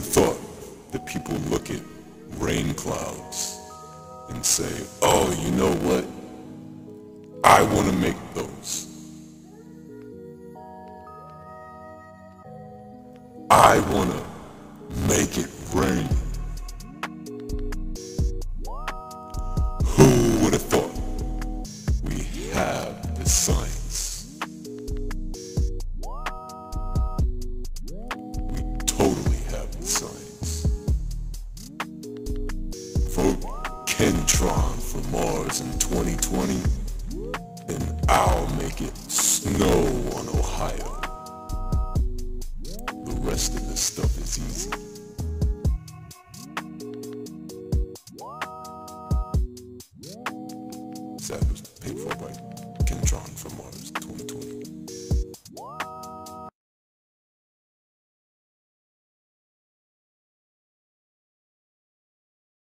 have thought that people look at rain clouds and say, oh, you know what? I want to make those. I want to make it rain. Who would have thought we have the science? Science. Vote Kenntron for Mars in 2020, and I'll make it snow on Ohio. The rest of this stuff is easy. That was paid for by Kenntron for.